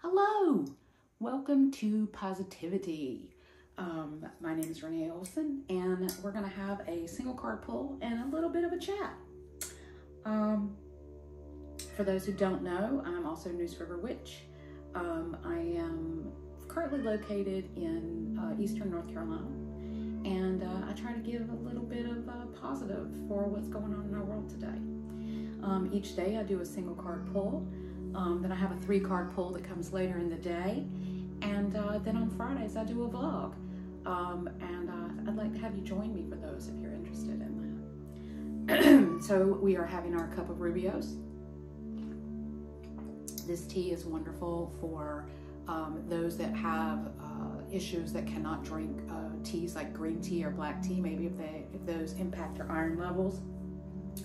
Hello, welcome to Positivi-Tea. Um, my name is Renee Olson, and we're going to have a single card pull and a little bit of a chat. Um, for those who don't know, I'm also Neuse River Witch. Um, I am currently located in uh, eastern North Carolina, and uh, I try to give a little bit of uh, positive for what's going on in our world today. Um, each day I do a single card pull. Um, then I have a three card pull that comes later in the day. And uh, then on Fridays I do a vlog. Um, and uh, I'd like to have you join me for those if you're interested in that. so we are having our cup of rooibos. This tea is wonderful for um, those that have uh, issues that cannot drink uh, teas like green tea or black tea, maybe if they if those impact their iron levels.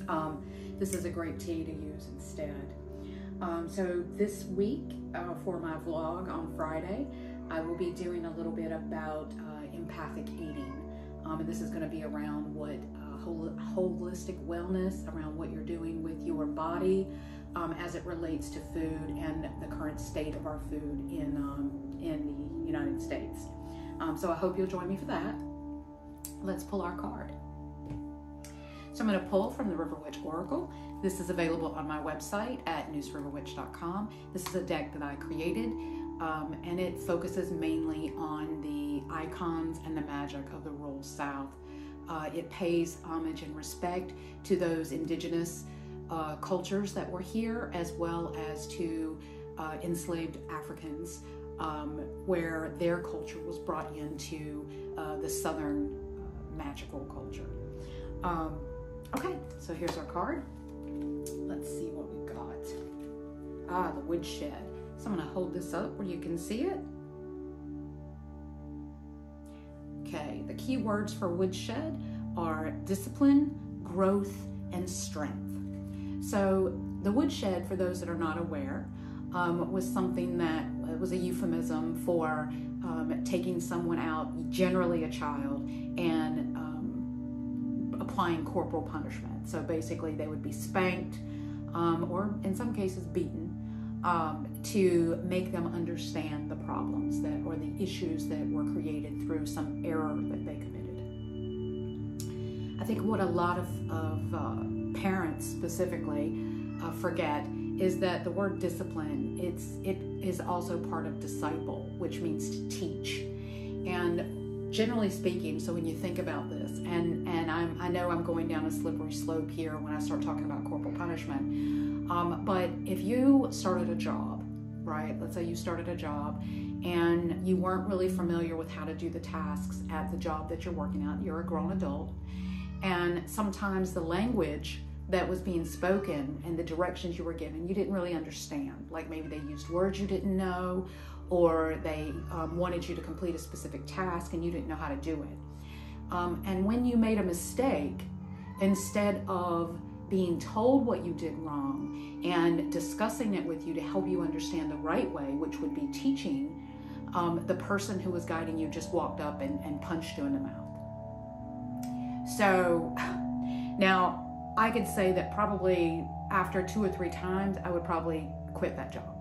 Um, this is a great tea to use instead. Um, so this week uh, for my vlog on Friday, I will be doing a little bit about uh, empathic eating. Um, and this is going to be around what uh, hol holistic wellness, around what you're doing with your body um, as it relates to food and the current state of our food in, um, in the United States. Um, so I hope you'll join me for that. Let's pull our card. So I'm going to pull from the River Witch Oracle. This is available on my website at neuseriverwitch.com. This is a deck that I created um, and it focuses mainly on the icons and the magic of the rural South. Uh, it pays homage and respect to those indigenous uh, cultures that were here as well as to uh, enslaved Africans um, where their culture was brought into uh, the Southern uh, magical culture. Um, Okay, so here's our card. Let's see what we got. Ah, the woodshed. So I'm gonna hold this up where you can see it. Okay, the key words for woodshed are discipline, growth, and strength. So the woodshed, for those that are not aware, um, was something that was a euphemism for um, taking someone out, generally a child, and applying corporal punishment. So basically, they would be spanked um, or, in some cases, beaten um, to make them understand the problems that or the issues that were created through some error that they committed. I think what a lot of, of uh, parents specifically uh, forget is that the word discipline it's it is also part of disciple, which means to teach, and generally speaking, so when you think about this, and and I'm, I know I'm going down a slippery slope here when I start talking about corporal punishment, um, but if you started a job, right? Let's say you started a job and you weren't really familiar with how to do the tasks at the job that you're working at. You're a grown adult, and sometimes the language that was being spoken and the directions you were given you didn't really understand. Like maybe they used words you didn't know, or they um, wanted you to complete a specific task and you didn't know how to do it. Um, and when you made a mistake, instead of being told what you did wrong and discussing it with you to help you understand the right way, which would be teaching, um, the person who was guiding you just walked up and, and punched you in the mouth. So now I could say that probably after two or three times, I would probably quit that job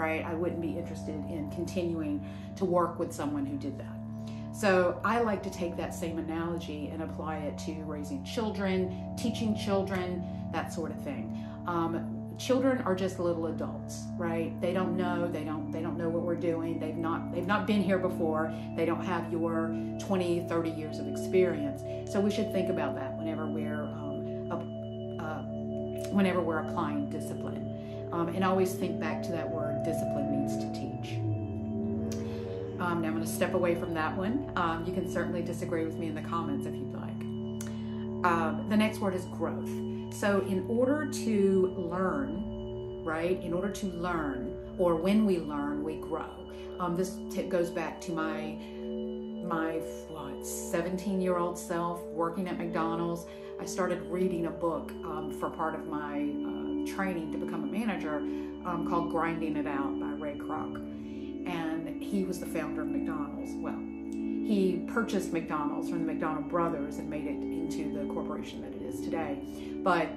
right? I wouldn't be interested in continuing to work with someone who did that. So I like to take that same analogy and apply it to raising children, teaching children, that sort of thing. Um, children are just little adults, right? They don't know, they don't they don't know what we're doing. They've not they've not been here before. They don't have your 20, 30 years of experience. So we should think about that whenever we're um, uh, whenever we're applying discipline. Um, and always think back to that word discipline means to teach. Um, now I'm going to step away from that one. Um, you can certainly disagree with me in the comments if you'd like. Um, the next word is growth. So in order to learn, right, in order to learn, or when we learn, we grow. Um, this tip goes back to my my what 17 year old self working at McDonald's. I started reading a book um, for part of my uh, training to become a manager um, called Grinding It Out by Ray Kroc. And he was the founder of McDonald's. Well, he purchased McDonald's from the McDonald brothers and made it into the corporation that it is today. But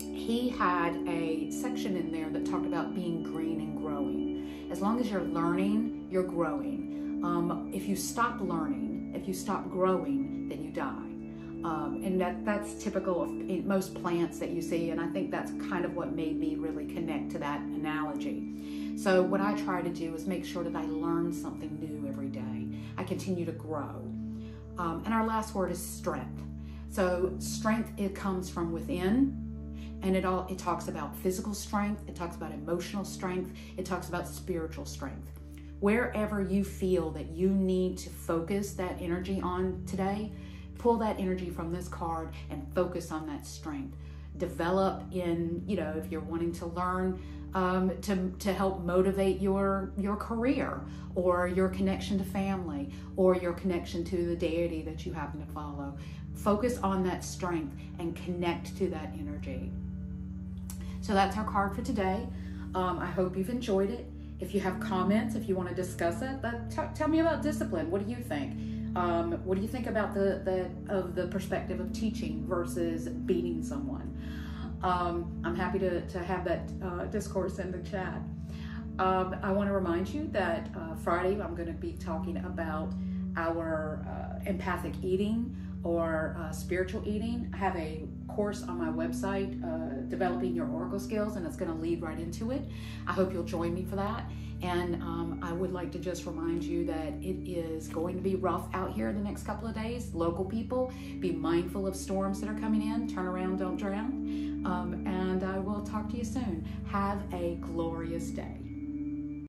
he had a section in there that talked about being green and growing. as long as you're learning, you're growing. Um, if you stop learning, if you stop growing, then you die. Um, and that that's typical of most plants that you see and i think that's kind of what made me really connect to that analogy. So what i try to do is make sure that i learn something new every day. I continue to grow. Um, and our last word is strength. So strength it comes from within and it all it talks about physical strength it talks about emotional strength it talks about spiritual strength. Wherever you feel that you need to focus that energy on today pull that energy from this card and focus on that strength. Develop in you know if you're wanting to learn um, to, to help motivate your your career or your connection to family or your connection to the deity that you happen to follow. Focus on that strength and connect to that energy. So that's our card for today. Um, i hope you've enjoyed it. If you have comments if you want to discuss it t- tell me about discipline. What do you think um, what do you think about the, the of the perspective of teaching versus beating someone? Um, I'm happy to, to have that uh, discourse in the chat. Um, I want to remind you that uh, Friday I'm going to be talking about our uh, empathic eating or uh, spiritual eating. I have a course on my website, uh, Developing Your Oracle Skills, and it's going to lead right into it. I hope you'll join me for that. And um, I would like to just remind you that it is going to be rough out here in the next couple of days. Local people, be mindful of storms that are coming in. Turn around, don't drown. Um, and I will talk to you soon. Have a glorious day.